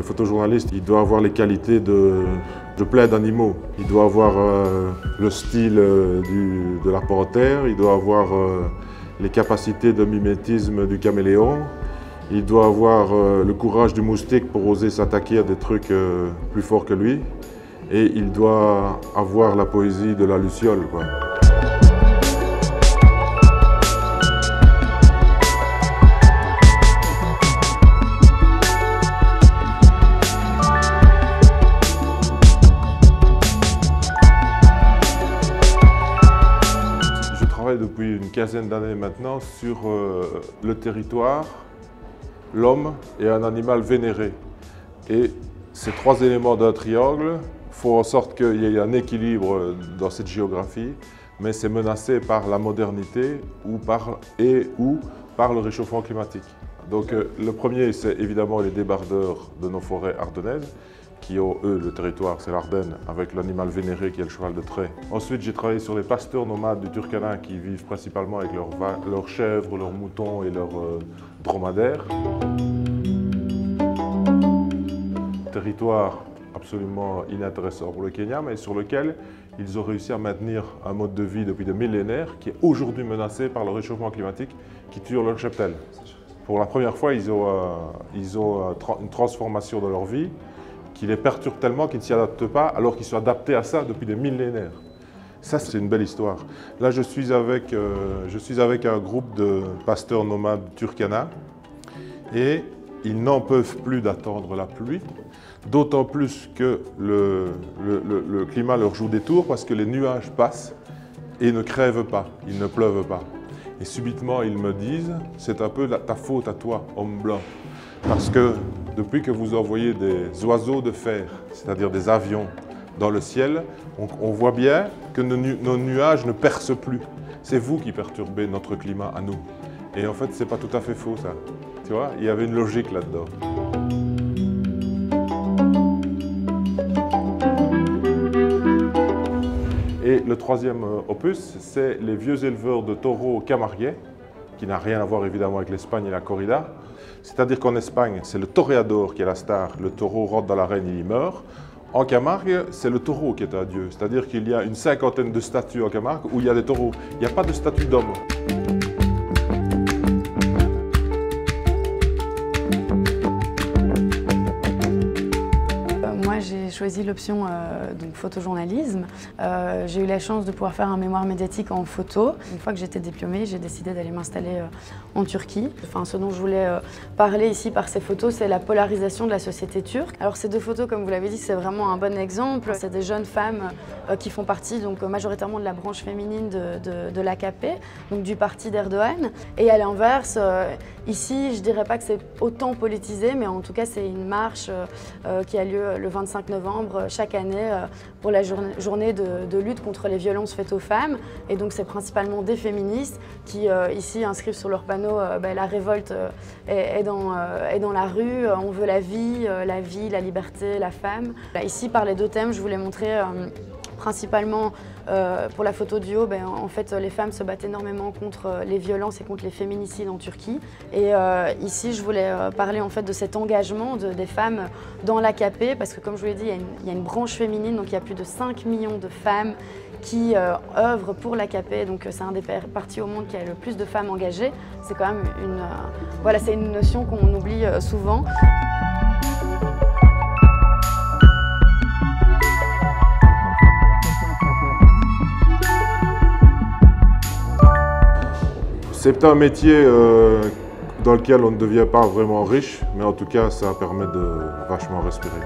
le photojournaliste, il doit avoir les qualités de, de plein d'animaux. Il doit avoir euh, le style euh, de la il doit avoir euh, les capacités de mimétisme du caméléon, il doit avoir le courage du moustique pour oser s'attaquer à des trucs plus forts que lui, et il doit avoir la poésie de la luciole. Depuis une quinzaine d'années maintenant sur euh, le territoire, l'homme et un animal vénéré. Et ces trois éléments d'un triangle font en sorte qu'il y ait un équilibre dans cette géographie, mais c'est menacé par la modernité ou par, et ou par le réchauffement climatique. Donc euh, le premier, c'est évidemment les débardeurs de nos forêts ardennaises, qui ont, eux, le territoire, c'est l'Ardenne, avec l'animal vénéré qui est le cheval de trait. Ensuite, j'ai travaillé sur les pasteurs nomades du Turkana qui vivent principalement avec leurs, chèvres, leurs moutons et leurs euh, dromadaires. Territoire absolument inintéressant pour le Kenya, mais sur lequel ils ont réussi à maintenir un mode de vie depuis des millénaires qui est aujourd'hui menacé par le réchauffement climatique qui tue leur cheptel. Pour la première fois, ils ont, euh, euh, une transformation de leur vie qui les perturbe tellement qu'ils ne s'y adaptent pas alors qu'ils sont adaptés à ça depuis des millénaires. Ça, c'est une belle histoire. Là, je suis avec, euh, un groupe de pasteurs nomades turkana et ils n'en peuvent plus d'attendre la pluie, d'autant plus que le, le, climat leur joue des tours parce que les nuages passent et ne crèvent pas, ils ne pleuvent pas. Et subitement, ils me disent, c'est un peu ta faute à toi, homme blanc, parce que depuis que vous envoyez des oiseaux de fer, c'est-à-dire des avions, dans le ciel, on, voit bien que nos, nuages ne percent plus. C'est vous qui perturbez notre climat à nous. Et en fait, c'est pas tout à fait faux ça. Tu vois, il y avait une logique là-dedans. Et le troisième euh, opus, c'est les vieux éleveurs de taureaux camarguais, qui n'a rien à voir évidemment avec l'Espagne et la corrida. C'est-à-dire qu'en Espagne, c'est le toréador qui est la star, le taureau rentre dans l'arène et il meurt. En Camargue, c'est le taureau qui est un dieu. C'est-à-dire qu'il y a une cinquantaine de statues en Camargue où il y a des taureaux. Il n'y a pas de statue d'homme. Choisi l'option euh, photojournalisme. Euh, j'ai eu la chance de pouvoir faire un mémoire médiatique en photo. Une fois que j'étais diplômée, j'ai décidé d'aller m'installer euh, en Turquie. Enfin, ce dont je voulais parler ici par ces photos, c'est la polarisation de la société turque. Alors ces deux photos, comme vous l'avez dit, c'est vraiment un bon exemple. C'est des jeunes femmes qui font partie donc majoritairement de la branche féminine de, de, l'AKP, donc du parti d'Erdogan. Et à l'inverse, ici, je dirais pas que c'est autant politisé, mais en tout cas, c'est une marche qui a lieu le 25 novembre euh, chaque année euh, pour la journée de, lutte contre les violences faites aux femmes. Et donc c'est principalement des féministes qui euh, ici inscrivent sur leur panneau ben, la révolte est, dans, est, dans, la rue, on veut la vie, la vie, la liberté, la femme. ici par les deux thèmes je voulais montrer principalement pour la photo du haut, ben, en fait, les femmes se battent énormément contre les violences et contre les féminicides en Turquie. Et ici, je voulais parler en fait de cet engagement des femmes dans l'AKP, parce que comme je vous l'ai dit, il y, a une, branche féminine, donc il y a plus de 5 millions de femmes qui euh, œuvrent pour l'AKP, donc euh, c'est un des partis au monde qui a le plus de femmes engagées. C'est quand même euh, voilà, c'est une notion qu'on oublie souvent. C'est un métier dans lequel on ne devient pas vraiment riche, mais en tout cas, ça permet de vachement respirer.